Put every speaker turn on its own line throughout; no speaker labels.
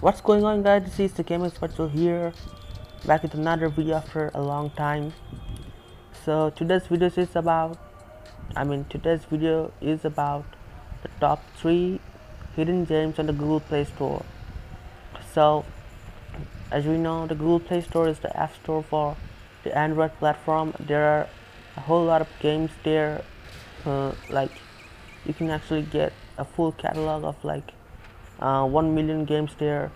What's going on guys, this is the Gaming Special here, back with another video after a long time. So today's video is about, I mean today's video is about the top 3 hidden gems on the Google Play Store. So as we know the Google Play Store is the app store for the Android platform. There are a whole lot of games there, uh, like you can actually get a full catalog of like uh, 1 million games there.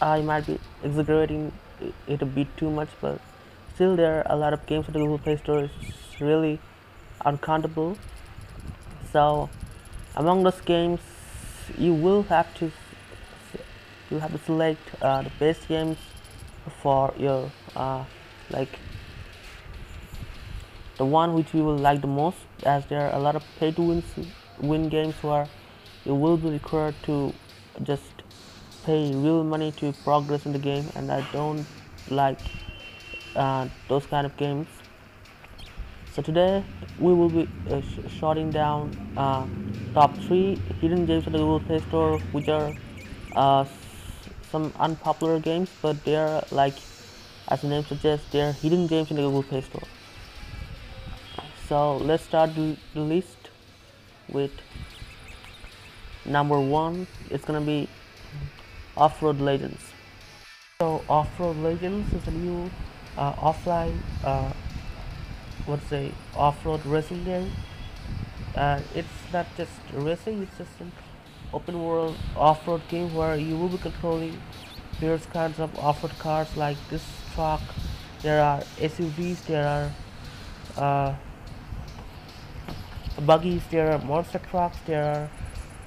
I might be exaggerating it a bit too much but still there are a lot of games on the Google Play Store it's really uncountable. So among those games you will have to you have to select uh, the best games for your uh, like the one which you will like the most as there are a lot of pay to win win games where you will be required to just pay real money to progress in the game and I don't like uh, those kind of games. So today we will be uh, sh shorting down uh, top 3 hidden games on the Google Play Store which are uh, some unpopular games but they are like as the name suggests they are hidden games in the Google Play Store. So let's start the list with number one it's gonna be off-road legends. So off-road legends is a new uh, offline uh, let's say off-road racing game. Uh, it's not just racing it's just an open world off-road game where you will be controlling various kinds of off-road cars like this truck. There are SUVs there are uh, buggies there are monster trucks there are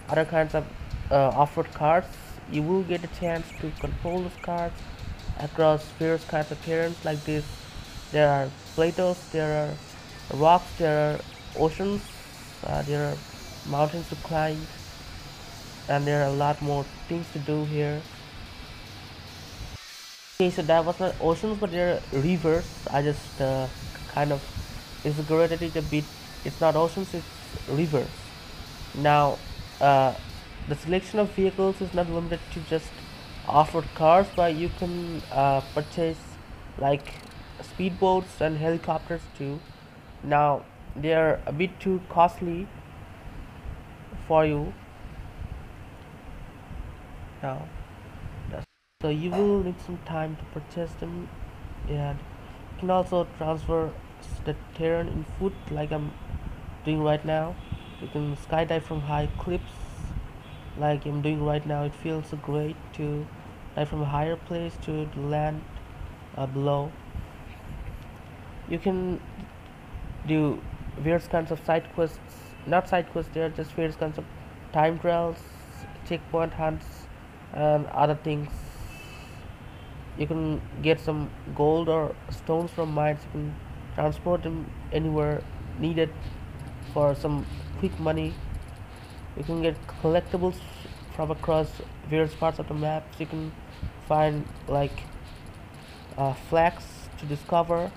other kinds of uh, off-road cars you will get a chance to control those cars across various kinds of terrains like this. There are plateaus there are rocks there are oceans uh, there are mountains to climb and there are a lot more things to do here. Okay so that was not oceans but there are rivers. I just uh, kind of exaggerated it a bit. It's not oceans it's rivers. Now uh, the selection of vehicles is not limited to just off-road cars but you can uh, purchase like speedboats and helicopters too. Now they are a bit too costly for you. Now so you will need some time to purchase them and you can also transfer the terrain in foot like I'm doing right now you can skydive from high cliffs like I'm doing right now. It feels great to dive from a higher place to land uh, below. You can do various kinds of side quests. Not side quests they're just various kinds of time trials checkpoint hunts and other things. You can get some gold or stones from mines. You can transport them anywhere needed for some quick money. You can get collectibles from across various parts of the map. So you can find like uh, flags to discover.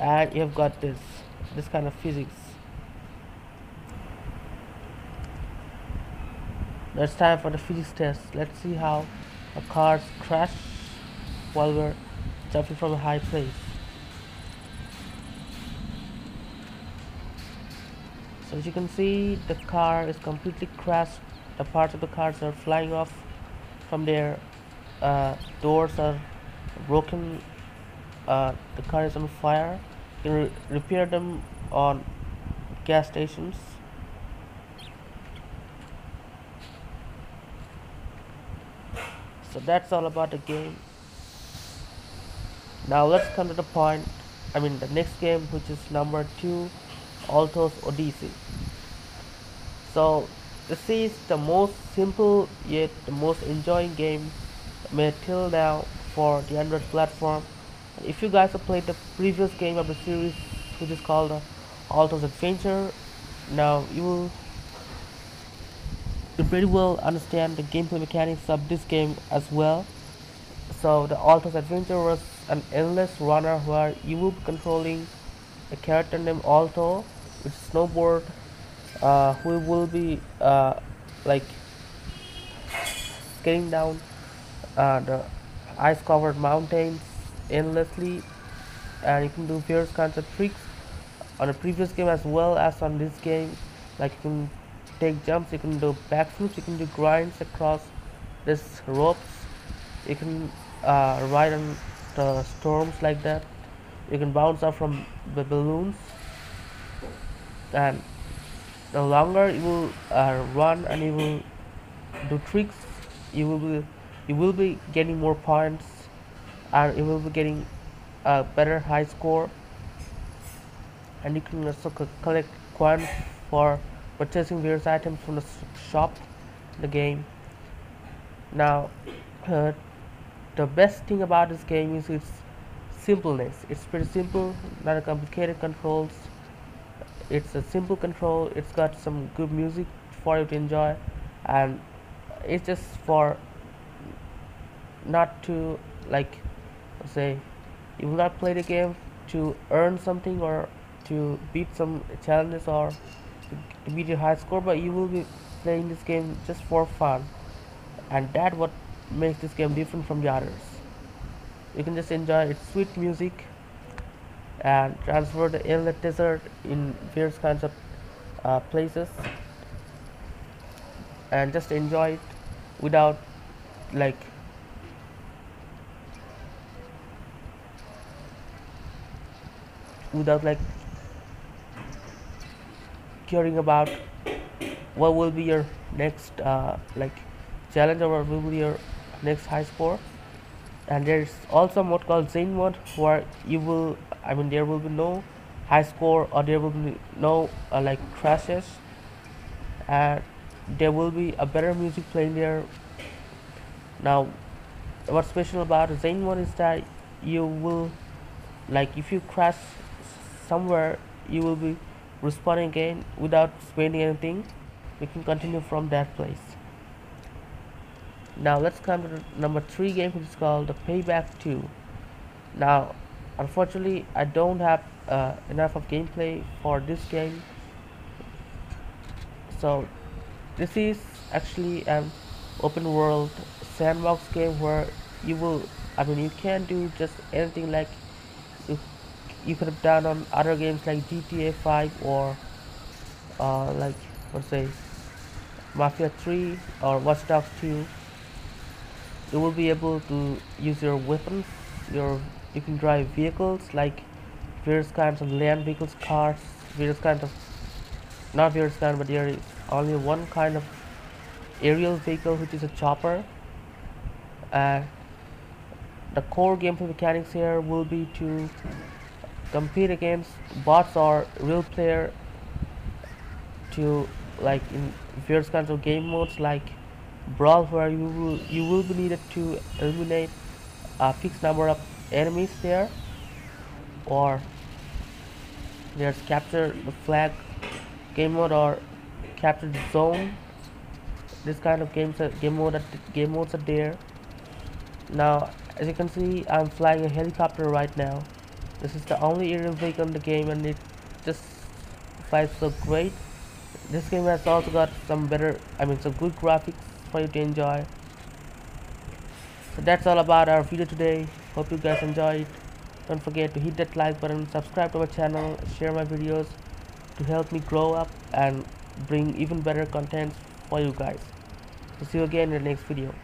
And you've got this this kind of physics. Now it's time for the physics test. Let's see how a car crash while we're jumping from a high place so as you can see the car is completely crashed. The parts of the cars are flying off from their uh, doors are broken. Uh, the car is on fire. You re repair them on gas stations. So that's all about the game. Now let's come to the point I mean the next game which is number two Alto's Odyssey. So this is the most simple yet the most enjoying game made till now for the Android platform. If you guys have played the previous game of the series which is called Alto's Adventure, now you will pretty well understand the gameplay mechanics of this game as well. So the Alto's Adventure was an endless runner where you will be controlling a character named Alto snowboard uh, who will be uh, like skating down uh, the ice covered mountains endlessly and you can do various kinds of tricks on the previous game as well as on this game. Like you can take jumps you can do backflips you can do grinds across this ropes. You can uh, ride on the storms like that. You can bounce off from the balloons and the longer you will uh, run and you will do tricks you will be you will be getting more points and you will be getting a better high score. And you can also collect coins for purchasing various items from the shop the game. Now uh, the best thing about this game is its simpleness. It's pretty simple not complicated controls it's a simple control. It's got some good music for you to enjoy. And it's just for not to like say you will not play the game to earn something or to beat some challenges or to beat your high score but you will be playing this game just for fun. And that what makes this game different from the others. You can just enjoy its sweet music and transfer the inlet desert in various kinds of uh, places and just enjoy it without like without like caring about what will be your next uh, like challenge or what will be your next high score and there's also mode called Zen mode where you will I mean there will be no high score or there will be no uh, like crashes. And there will be a better music playing there. Now what's special about Zen mode is that you will like if you crash somewhere you will be respawning again without spending anything. You can continue from that place now let's come to number three game which is called the payback 2 now unfortunately I don't have uh, enough of gameplay for this game. So this is actually an open world sandbox game where you will I mean you can do just anything like you, you could have done on other games like GTA 5 or uh, like let's say Mafia 3 or Watch Dogs 2 you will be able to use your weapons your you can drive vehicles like various kinds of land vehicles cars various kinds of not various kind but there is only one kind of aerial vehicle which is a chopper. Uh, the core gameplay mechanics here will be to compete against bots or real player to like in various kinds of game modes like brawl where you will you will be needed to eliminate a fixed number of enemies there or there's capture the flag game mode or capture the zone. This kind of games game mode game modes are there. Now as you can see I'm flying a helicopter right now. This is the only aerial vehicle in the game and it just flies so great. This game has also got some better I mean some good graphics for you to enjoy. So that's all about our video today. Hope you guys enjoyed don't forget to hit that like button subscribe to my channel share my videos to help me grow up and bring even better contents for you guys. So see you again in the next video